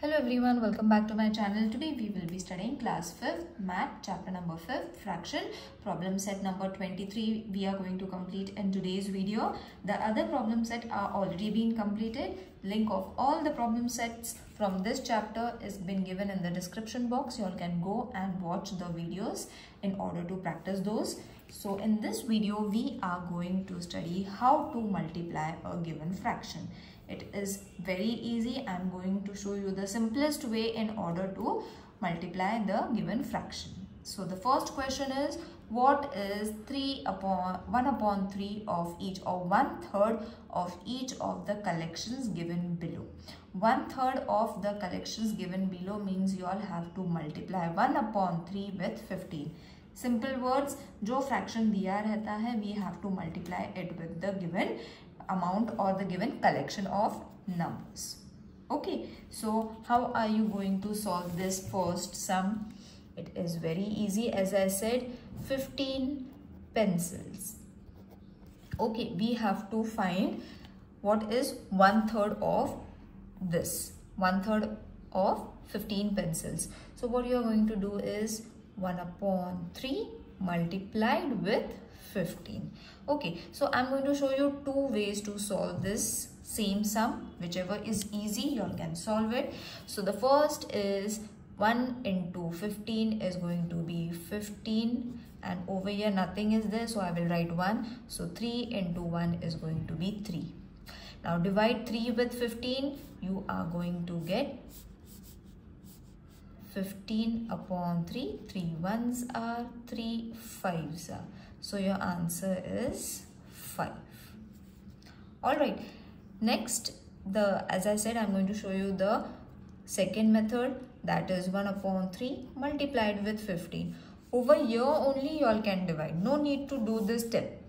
Hello everyone, welcome back to my channel. Today we will be studying class 5th math chapter number 5th fraction problem set number 23 we are going to complete in today's video. The other problem set are already been completed. Link of all the problem sets from this chapter is been given in the description box. You all can go and watch the videos in order to practice those. So in this video we are going to study how to multiply a given fraction. It is very easy. I am going to show you the simplest way in order to multiply the given fraction. So the first question is what is 3 upon 1 upon 3 of each or one third of each of the collections given below. One third of the collections given below means you all have to multiply 1 upon 3 with 15. Simple words जो fraction दिया रहता है we have to multiply it with the given amount और the given collection of numbers okay so how are you going to solve this first sum it is very easy as I said 15 pencils okay we have to find what is one third of this one third of 15 pencils so what you are going to do is 1 upon 3 multiplied with 15 okay so i'm going to show you two ways to solve this same sum. Whichever is easy you all can solve it. So the first is 1 into 15 is going to be 15 and over here nothing is there so i will write 1 so 3 into 1 is going to be 3 now divide 3 with 15 you are going to get 15 upon 3 3 ones are 3 fives are so your answer is 5. Alright, next the as I said I'm going to show you the second method that is 1 upon 3 multiplied with 15. Over here only you all can divide. No need to do this step.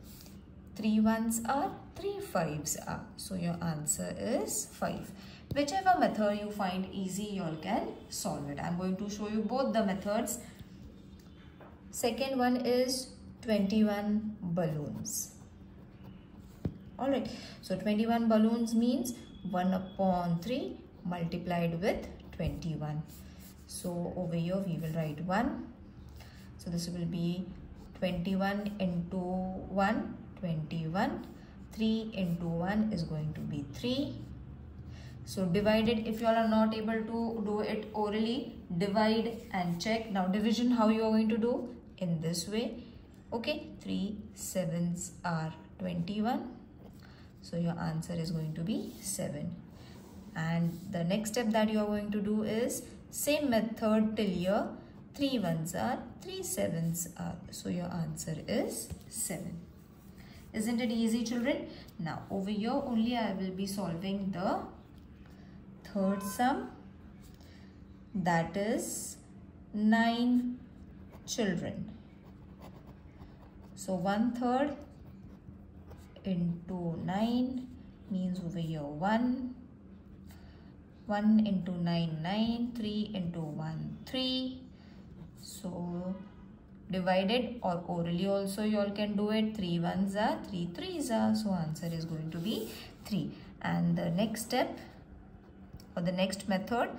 3 ones are 3 fives are. So your answer is 5. Whichever method you find easy you all can solve it. I'm going to show you both the methods. Second one is 21 balloons. Alright, so 21 balloons means 1 upon 3 multiplied with 21. So over here we will write 1. So this will be 21 into 1, 21. 3 into 1 is going to be 3. So divided, if you all are not able to do it orally, divide and check. Now division, how you are going to do? In this way. Okay? 3 sevens are 21 so your answer is going to be 7 and the next step that you are going to do is same method till here 3 ones are 3 sevens are. So your answer is 7 isn't it easy children? Now over here only I will be solving the third sum that is 9 children so one third into 9 means over here 1. 1 into 9, 9. 3 into 1, 3. So divided or orally also you all can do it. 3 ones are, 3 threes are. So answer is going to be 3. And the next step or the next method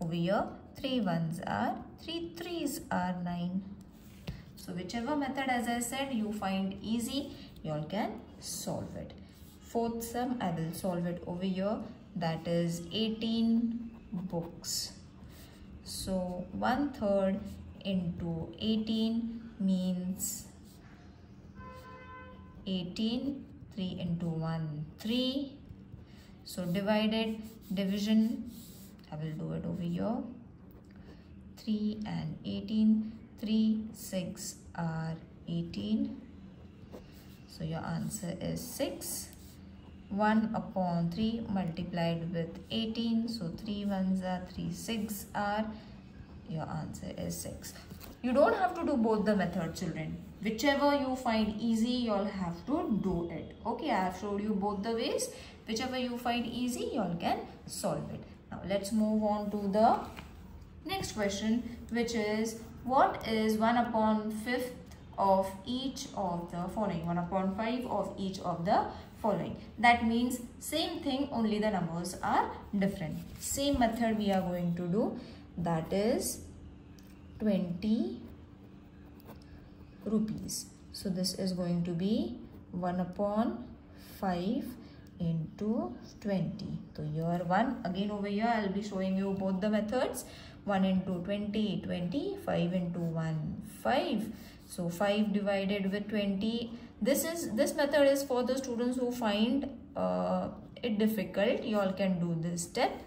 over here 3 ones are, 3 threes are 9. So whichever method as I said you find easy, you all can solve it. Fourth sum, I will solve it over here. That is 18 books. So one third into 18 means 18 3 into 1 3 so divided division i will do it over here 3 and 18 3, 6 are 18. So your answer is 6. 1 upon 3 multiplied with 18. So 3 ones are 3, 6 are. Your answer is 6. You don't have to do both the method children. Whichever you find easy, you'll have to do it. Okay, I have showed you both the ways. Whichever you find easy, you all can solve it. Now let's move on to the next question which is what is 1 upon 5th of each of the following 1 upon 5 of each of the following. That means same thing only the numbers are different. Same method we are going to do that is 20 rupees. So this is going to be 1 upon 5 into 20. So here 1 again over here I will be showing you both the methods. 1 into 20 20 5 into 1 5 so 5 divided with 20 this is this method is for the students who find uh, it difficult. You all can do this step.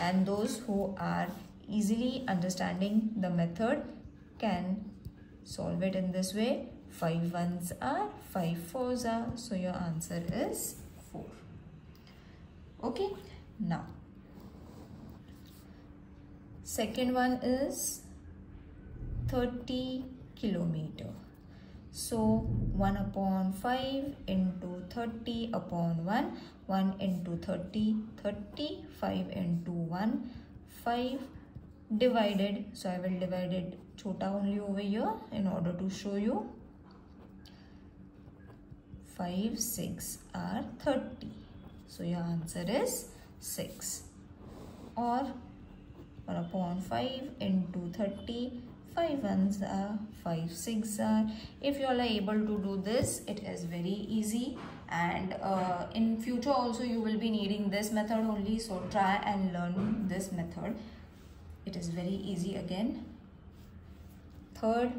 And those who are easily understanding the method can solve it in this way. 5 ones are 5 fours are. So your answer is 4 okay now second one is 30 kilometer. So 1 upon 5 into 30 upon 1 1 into 30 30 5 into 1 5 divided. So I will divide it chota only over here in order to show you 5 6 are 30 so your answer is 6 or 1 upon 5 into 30 5 ones are 5 6 are. If you all are able to do this it is very easy. And uh, in future also you will be needing this method only. So try and learn this method. It is very easy again. Third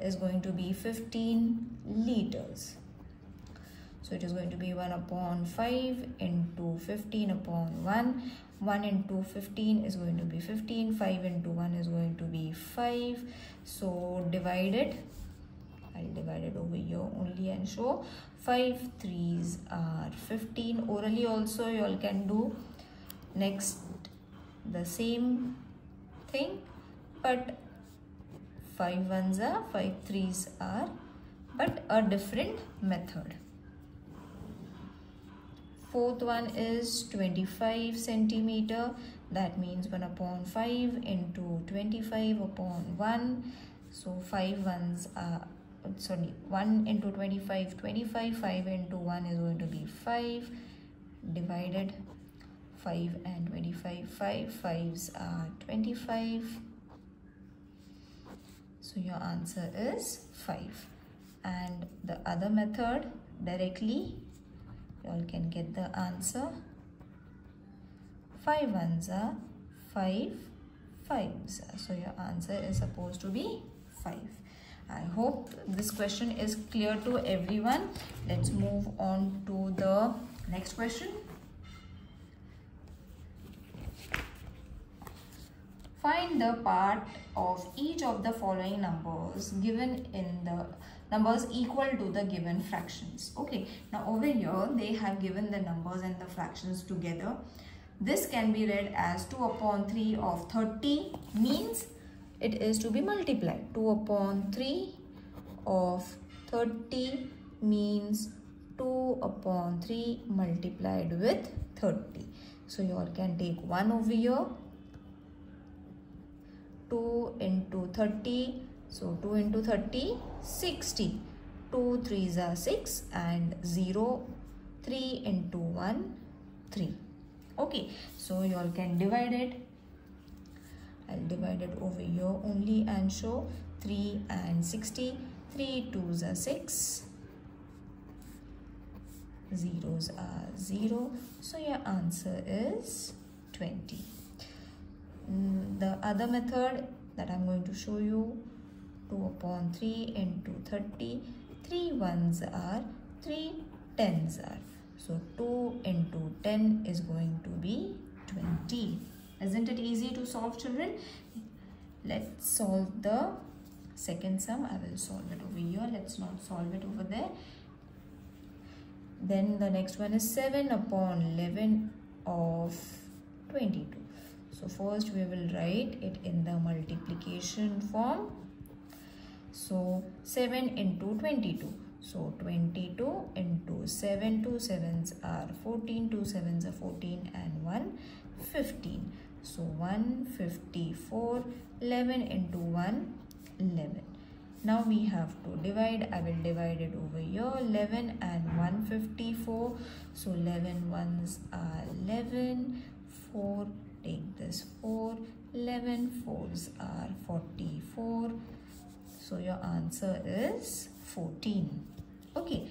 is going to be 15 liters so it is going to be 1 upon 5 into 15 upon 1 1 into 15 is going to be 15 5 into 1 is going to be 5 so divide it. I'll divide it over here only and show. 5 threes are 15 orally also you all can do next the same thing. But 5 ones are 5 threes are but a different method fourth one is 25 centimeter. That means 1 upon 5 into 25 upon 1 so 5 ones are sorry 1 into 25 25 5 into 1 is going to be 5 divided 5 and 25 5 5s are 25 so your answer is 5 and the other method directly you all can get the answer. 5 ones are 5 fives so your answer is supposed to be 5 I hope this question is clear to everyone. Let's move on to the next question. Find the part of each of the following numbers given in the numbers equal to the given fractions. Okay now over here they have given the numbers and the fractions together. This can be read as 2 upon 3 of 30 means it is to be multiplied. 2 upon 3 of 30 means 2 upon 3 multiplied with 30 so you all can take 1 over here. 2 into 30 so 2 into 30, 60. 2 3s are 6 and 0, 3 into 1, 3. Okay, so you all can divide it. I'll divide it over here only and show 3 and 60. 3 2s are 6. Zeros are 0. So your answer is 20. Mm, the other method that I'm going to show you 2 upon 3 into 30 3 ones are 3 tens are so 2 into 10 is going to be 20 isn't it easy to solve children let's solve the second sum i will solve it over here let's not solve it over there then the next one is 7 upon 11 of 22 so first we will write it in the multiplication form so 7 into 22. So 22 into 7, 2 7s are 14, 2 7s are 14 and 1 15. So 154, 11 into 1 11. now we have to divide i will divide it over here 11 and 154 so 11 ones are 11 4 take this 4 11 fours are 44 so your answer is 14 okay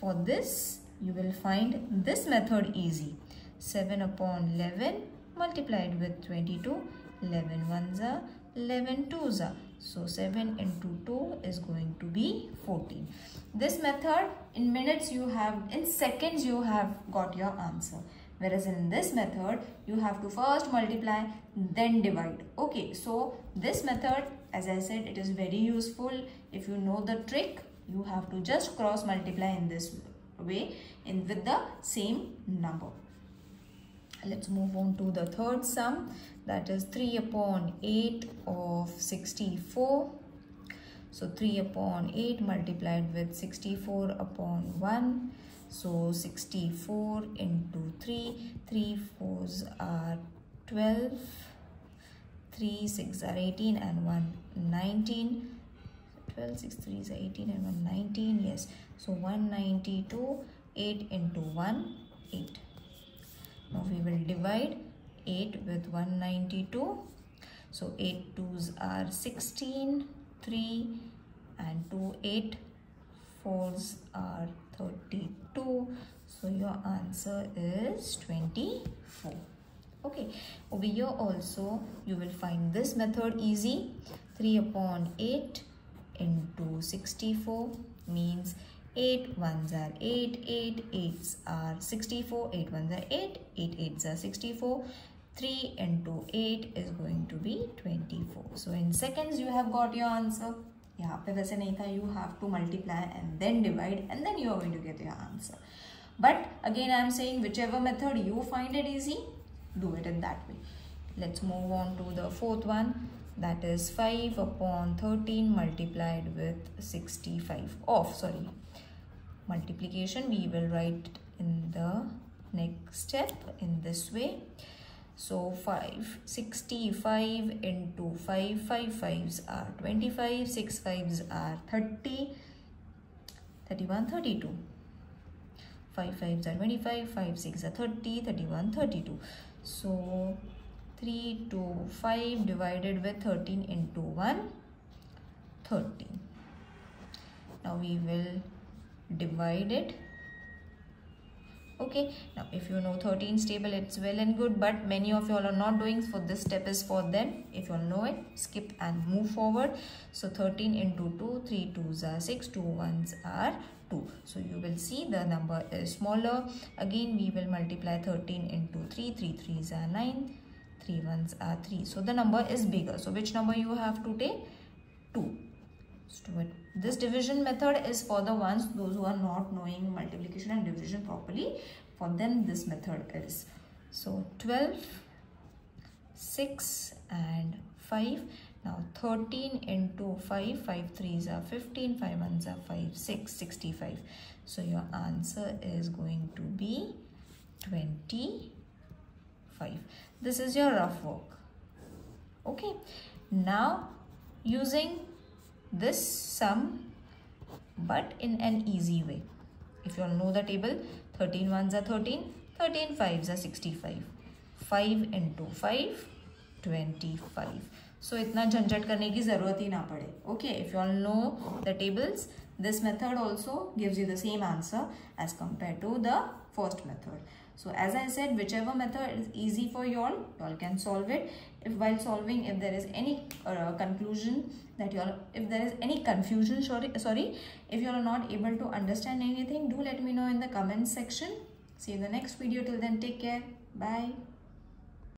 for this you will find this method easy 7 upon 11 multiplied with 22 11 ones are 11 twos are so 7 into 2 is going to be 14. This method in minutes you have, in seconds you have got your answer. Whereas in this method you have to first multiply then divide. Okay so this method as I said it is very useful. If you know the trick. You have to just cross multiply in this way in with the same number. Let's move on to the third sum. That is 3 upon 8 of 64 so 3 upon 8 multiplied with 64 upon 1 so 64 into 3 3 fours are 12 3 6 are 18 and 1 19 12 6 3 is 18 and 1 19 yes. So 192 8 into 1 8 now we will divide 8 with 192 so 8 twos are 16 3 and 2 8 fours are 32 so your answer is 24 okay over here also you will find this method easy 3 upon 8 into 64 means 8 ones are 8 8 eights are 64 8 ones are 8 8 eights are 64 3 into 8 is going to be 24. So in seconds you have got your answer. यहाँ पे वैसे नहीं था you have to multiply and then divide and then you are going to get your answer. But again I am saying whichever method you find it easy, do it in that way. Let's move on to the fourth one that is 5 upon 13 multiplied with 65 off sorry multiplication we will write in the next step in this way so 5, 65 into 5, 5 fives are 25, 6 fives are 30, 31, 32. 5 fives are 25, 5 6 are 30, 31, 32. So 3 to 5 divided with 13 into 1, 13. Now we will divide it. Okay. Now if you know 13 stable it's well and good but many of you all are not doing so this step is for them. If you all know it skip and move forward. So 13 into 2 3 2s are 6 2 1s are 2 so you will see the number is smaller. Again we will multiply 13 into 3 3 3s are 9 3 1s are 3 so the number is bigger. So which number you have to take? 2 this division method is for the ones those who are not knowing multiplication and division properly. For them this method is. So 12, 6 and 5. Now 13 into 5, 5 3s are 15, 5 1s are 5, 6, 65. So your answer is going to be 25. This is your rough work. Okay. Now using this sum but in an easy way. If you all know the table, 13 ones are 13, 13 fives are 65. 5 into 5, 25. सो इतना झंझट करने की ज़रूरत ही ना पड़े। Okay if you all know the tables this method also gives you the same answer as compare to the first method so as I said whichever method is easy for you all you all can solve it if while solving if there is any conclusion that you all if there is any confusion sorry if you are not able to understand anything do let me know in the comment section see the next video till then take care bye